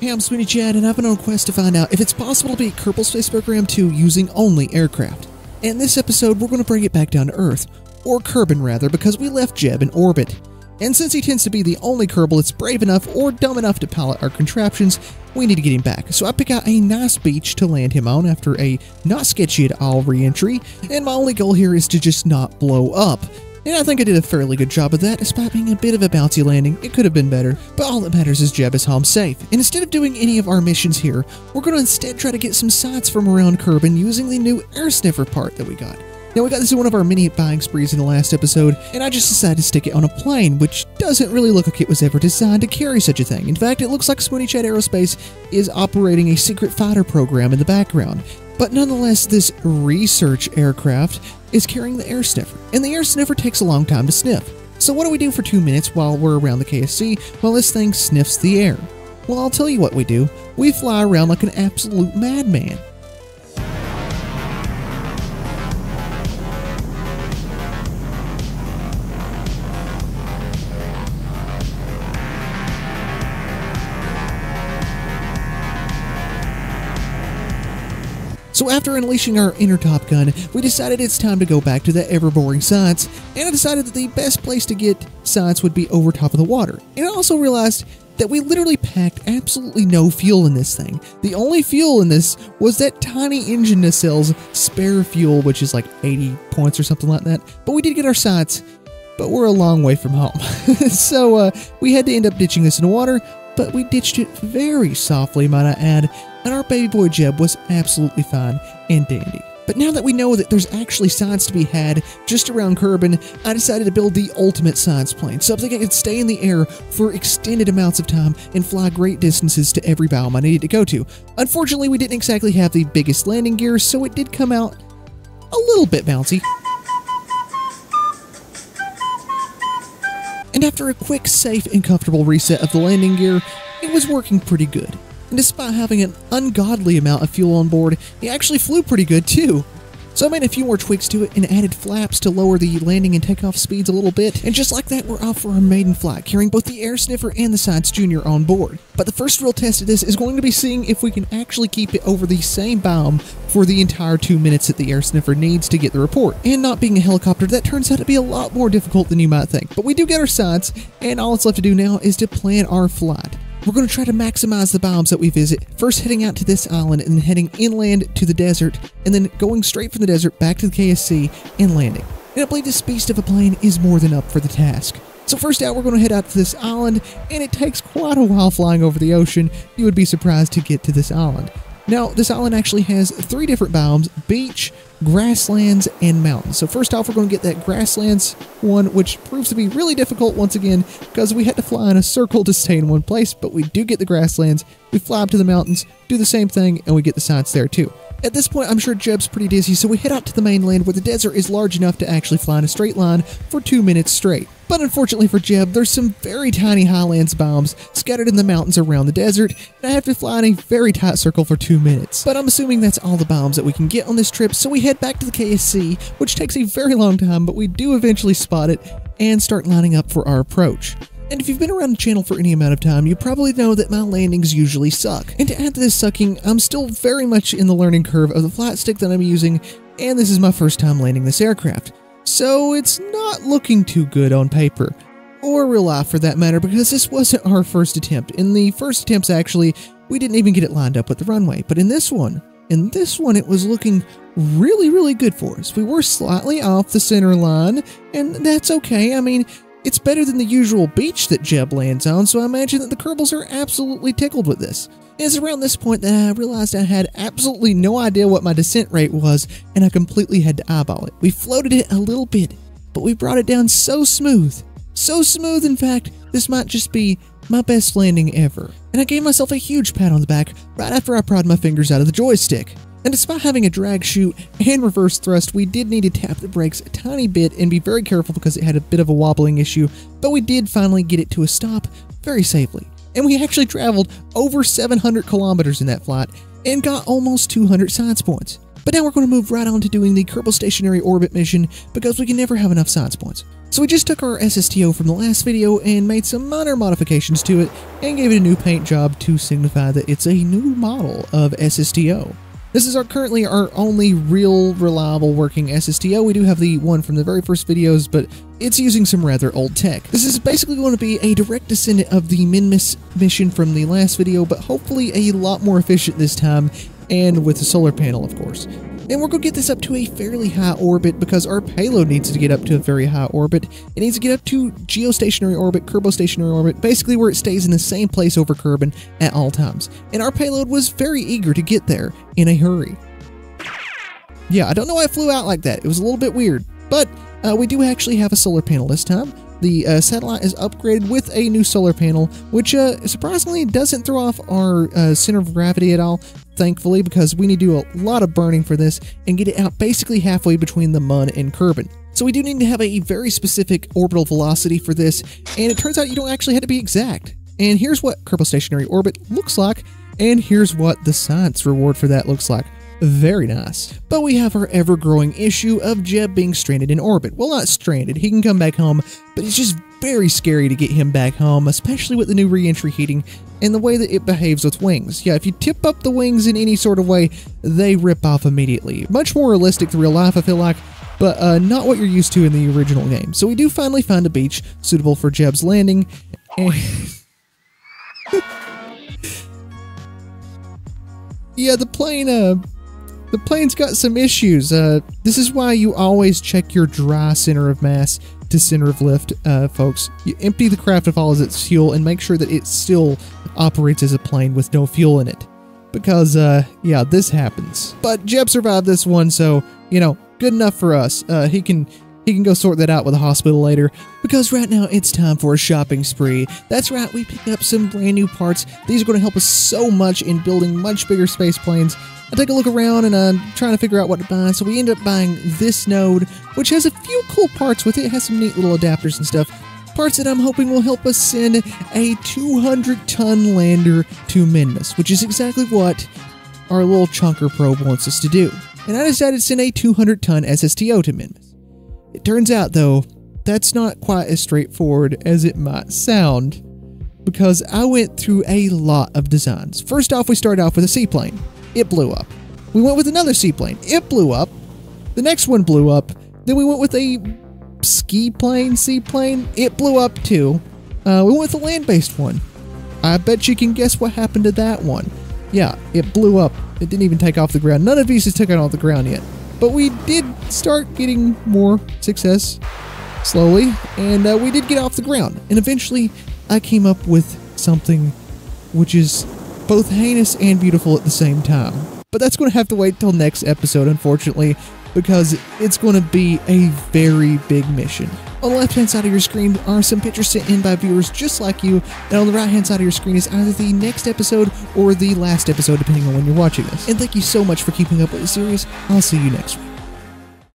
Hey, I'm Smooney Chad, and I've been on a quest to find out if it's possible to beat Kerbal Space Program 2 using only aircraft. In this episode, we're going to bring it back down to Earth, or Kerbin rather, because we left Jeb in orbit. And since he tends to be the only Kerbal that's brave enough or dumb enough to pilot our contraptions, we need to get him back. So I pick out a nice beach to land him on after a not sketchy at all re-entry, and my only goal here is to just not blow up. And I think I did a fairly good job of that, despite being a bit of a bouncy landing. It could have been better, but all that matters is Jeb is home safe. And instead of doing any of our missions here, we're going to instead try to get some sights from around Kerbin using the new air sniffer part that we got. Now, we got this in one of our mini buying sprees in the last episode, and I just decided to stick it on a plane, which doesn't really look like it was ever designed to carry such a thing. In fact, it looks like Smooney Chad Aerospace is operating a secret fighter program in the background. But nonetheless, this research aircraft is carrying the air sniffer, and the air sniffer takes a long time to sniff. So what do we do for two minutes while we're around the KSC while this thing sniffs the air? Well, I'll tell you what we do. We fly around like an absolute madman. So after unleashing our inner Top Gun, we decided it's time to go back to the ever-boring science, and I decided that the best place to get science would be over top of the water. And I also realized that we literally packed absolutely no fuel in this thing. The only fuel in this was that tiny engine nacelle's spare fuel, which is like 80 points or something like that. But we did get our science, but we're a long way from home. so uh, we had to end up ditching this in the water, but we ditched it very softly, might I add, and our baby boy Jeb was absolutely fine and dandy. But now that we know that there's actually science to be had just around Kerbin, I decided to build the ultimate science plane, something that could stay in the air for extended amounts of time and fly great distances to every biome I needed to go to. Unfortunately, we didn't exactly have the biggest landing gear, so it did come out a little bit bouncy. And after a quick, safe, and comfortable reset of the landing gear, it was working pretty good. And despite having an ungodly amount of fuel on board, it actually flew pretty good too. So I made a few more tweaks to it and added flaps to lower the landing and takeoff speeds a little bit, and just like that, we're off for our maiden flight, carrying both the Air Sniffer and the Science Junior on board. But the first real test of this is going to be seeing if we can actually keep it over the same biome for the entire two minutes that the Air Sniffer needs to get the report. And not being a helicopter, that turns out to be a lot more difficult than you might think. But we do get our science, and all that's left to do now is to plan our flight. We're going to try to maximize the biomes that we visit, first heading out to this island and then heading inland to the desert, and then going straight from the desert back to the KSC and landing. And I believe this beast of a plane is more than up for the task. So first out, we're going to head out to this island, and it takes quite a while flying over the ocean. You would be surprised to get to this island. Now, this island actually has three different biomes, beach, grasslands, and mountains. So first off, we're going to get that grasslands one, which proves to be really difficult once again, because we had to fly in a circle to stay in one place, but we do get the grasslands, we fly up to the mountains, do the same thing, and we get the science there too. At this point, I'm sure Jeb's pretty dizzy, so we head out to the mainland where the desert is large enough to actually fly in a straight line for two minutes straight. But unfortunately for Jeb, there's some very tiny highlands biomes scattered in the mountains around the desert, and I have to fly in a very tight circle for two minutes. But I'm assuming that's all the biomes that we can get on this trip, so we head back to the KSC, which takes a very long time, but we do eventually spot it and start lining up for our approach. And if you've been around the channel for any amount of time, you probably know that my landings usually suck. And to add to this sucking, I'm still very much in the learning curve of the flight stick that I'm using, and this is my first time landing this aircraft. So it's not looking too good on paper. Or real life for that matter, because this wasn't our first attempt. In the first attempts, actually, we didn't even get it lined up with the runway. But in this one, in this one, it was looking really, really good for us. We were slightly off the center line, and that's okay. I mean, it's better than the usual beach that Jeb lands on, so I imagine that the Kerbals are absolutely tickled with this. It's around this point that I realized I had absolutely no idea what my descent rate was, and I completely had to eyeball it. We floated it a little bit, but we brought it down so smooth. So smooth, in fact, this might just be my best landing ever. And I gave myself a huge pat on the back right after I pried my fingers out of the joystick. And despite having a drag chute and reverse thrust, we did need to tap the brakes a tiny bit and be very careful because it had a bit of a wobbling issue, but we did finally get it to a stop very safely. And we actually traveled over 700 kilometers in that flight and got almost 200 science points. But now we're going to move right on to doing the Kerbostationary Orbit mission because we can never have enough science points. So we just took our SSTO from the last video and made some minor modifications to it and gave it a new paint job to signify that it's a new model of SSTO. This is our currently our only real reliable working SSTO. We do have the one from the very first videos, but it's using some rather old tech. This is basically going to be a direct descendant of the Minmus mission from the last video, but hopefully a lot more efficient this time, and with a solar panel, of course. And we're going to get this up to a fairly high orbit because our payload needs to get up to a very high orbit. It needs to get up to geostationary orbit, kerbostationary orbit, basically where it stays in the same place over Kerbin at all times. And our payload was very eager to get there in a hurry. Yeah, I don't know why it flew out like that. It was a little bit weird. But uh, we do actually have a solar panel this time. The uh, satellite is upgraded with a new solar panel, which uh, surprisingly doesn't throw off our uh, center of gravity at all, thankfully, because we need to do a lot of burning for this and get it out basically halfway between the Mun and Kerbin. So we do need to have a very specific orbital velocity for this, and it turns out you don't actually have to be exact. And here's what Kerbostationary Orbit looks like, and here's what the science reward for that looks like. Very nice. But we have our ever growing issue of Jeb being stranded in orbit. Well, not stranded, he can come back home, but it's just very scary to get him back home, especially with the new re entry heating and the way that it behaves with wings. Yeah, if you tip up the wings in any sort of way, they rip off immediately. Much more realistic to real life, I feel like, but uh, not what you're used to in the original game. So we do finally find a beach suitable for Jeb's landing. And yeah, the plane uh, the plane's got some issues. Uh, this is why you always check your dry center of mass to center of lift, uh, folks. You empty the craft of all of its fuel and make sure that it still operates as a plane with no fuel in it. Because, uh, yeah, this happens. But Jeb survived this one, so, you know, good enough for us. Uh, he can he can go sort that out with the hospital later. Because right now it's time for a shopping spree. That's right, we picked up some brand new parts. These are going to help us so much in building much bigger space planes. I take a look around and I'm trying to figure out what to buy, so we end up buying this node, which has a few cool parts with it. It has some neat little adapters and stuff. Parts that I'm hoping will help us send a 200 ton lander to Minmus, which is exactly what our little chunker probe wants us to do. And I decided to send a 200 ton SSTO to Minmus. It turns out, though, that's not quite as straightforward as it might sound, because I went through a lot of designs. First off, we started off with a seaplane. It blew up. We went with another seaplane. It blew up. The next one blew up. Then we went with a ski plane, seaplane. It blew up too. Uh, we went with a land-based one. I bet you can guess what happened to that one. Yeah, it blew up. It didn't even take off the ground. None of these has taken off the ground yet. But we did start getting more success slowly, and uh, we did get off the ground. And eventually, I came up with something which is both heinous and beautiful at the same time. But that's going to have to wait till next episode, unfortunately, because it's going to be a very big mission. On the left hand side of your screen are some pictures sent in by viewers just like you, and on the right hand side of your screen is either the next episode or the last episode, depending on when you're watching this. And thank you so much for keeping up with the series. I'll see you next week.